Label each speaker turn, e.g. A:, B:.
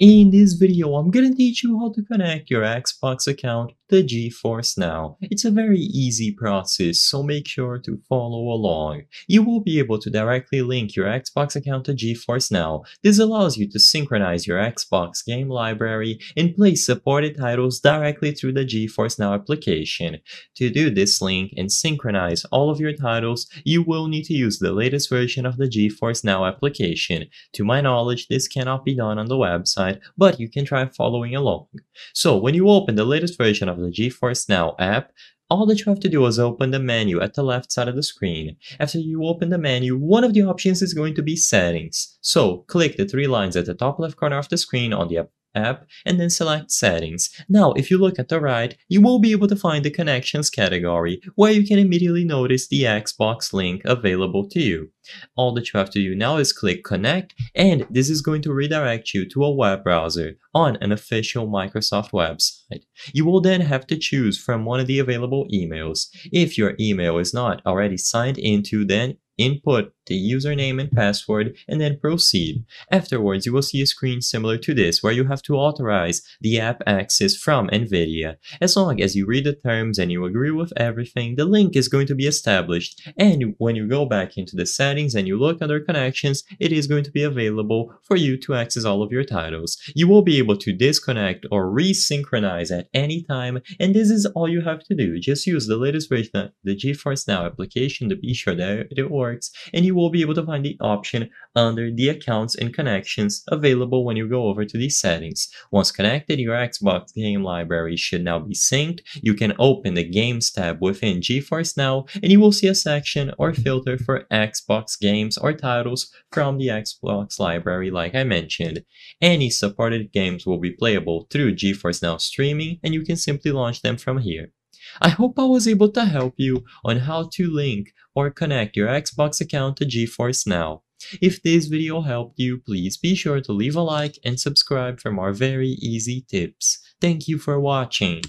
A: In this video, I'm gonna teach you how to connect your Xbox account to GeForce Now. It's a very easy process, so make sure to follow along. You will be able to directly link your Xbox account to GeForce Now. This allows you to synchronize your Xbox game library and play supported titles directly through the GeForce Now application. To do this link and synchronize all of your titles, you will need to use the latest version of the GeForce Now application. To my knowledge, this cannot be done on the website but you can try following along. So when you open the latest version of the GeForce Now app, all that you have to do is open the menu at the left side of the screen. After you open the menu, one of the options is going to be settings. So click the three lines at the top left corner of the screen on the app and then select settings. Now if you look at the right, you will be able to find the connections category where you can immediately notice the Xbox link available to you. All that you have to do now is click connect and this is going to redirect you to a web browser on an official Microsoft website. You will then have to choose from one of the available emails. If your email is not already signed into then input the username and password, and then proceed. Afterwards, you will see a screen similar to this where you have to authorize the app access from NVIDIA. As long as you read the terms and you agree with everything, the link is going to be established, and when you go back into the settings and you look under connections, it is going to be available for you to access all of your titles. You will be able to disconnect or resynchronize at any time, and this is all you have to do. Just use the latest version of the GeForce Now application to be sure that it works, and you will be able to find the option under the accounts and connections available when you go over to these settings. Once connected, your Xbox game library should now be synced. You can open the Games tab within GeForce Now, and you will see a section or filter for Xbox games or titles from the Xbox library like I mentioned. Any supported games will be playable through GeForce Now streaming, and you can simply launch them from here. I hope I was able to help you on how to link or connect your Xbox account to GeForce Now. If this video helped you, please be sure to leave a like and subscribe for more very easy tips. Thank you for watching.